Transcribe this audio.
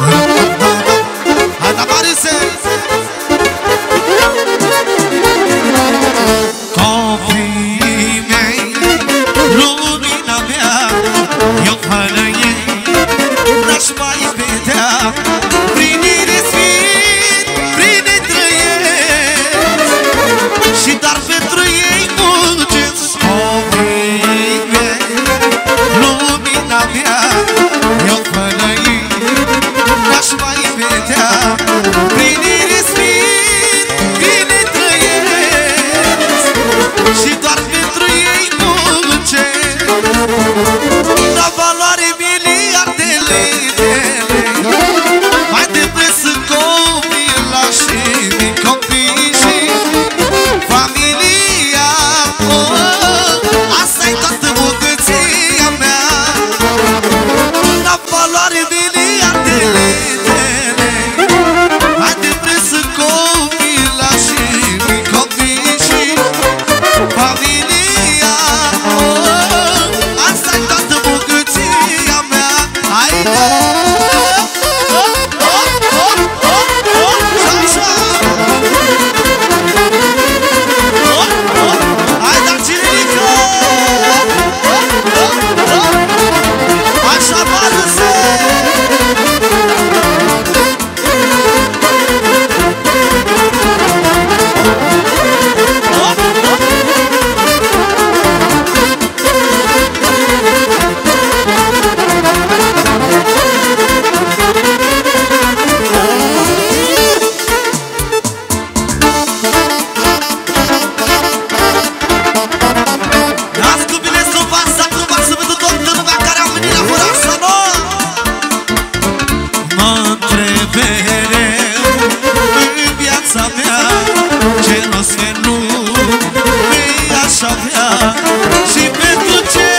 Thank. Thank you. Și pentru ce